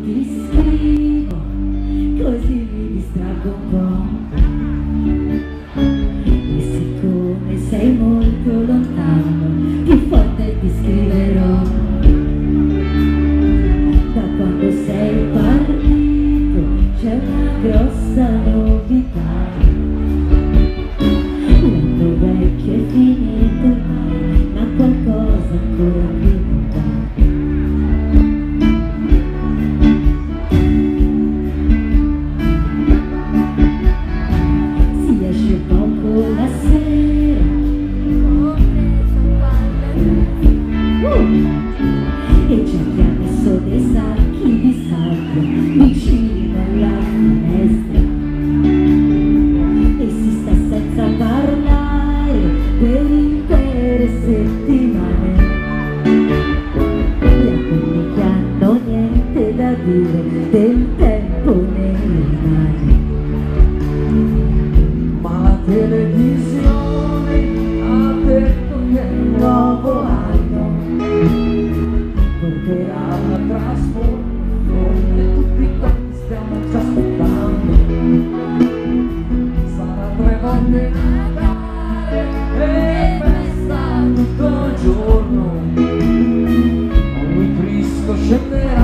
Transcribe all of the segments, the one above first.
escrevo que hoje me estragam certeza. Amen.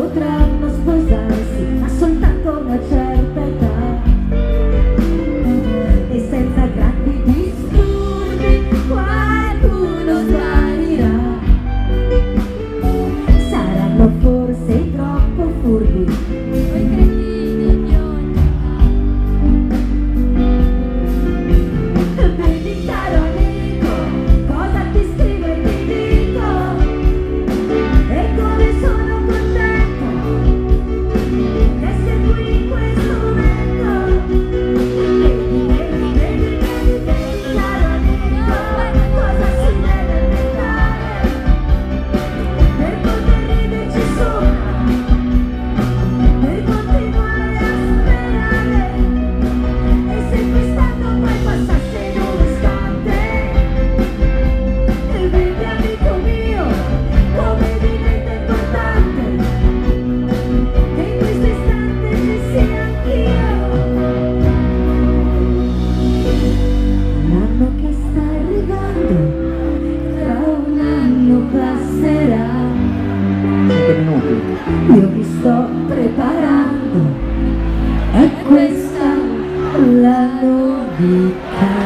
outra, mas io mi sto preparando, è questa la novità.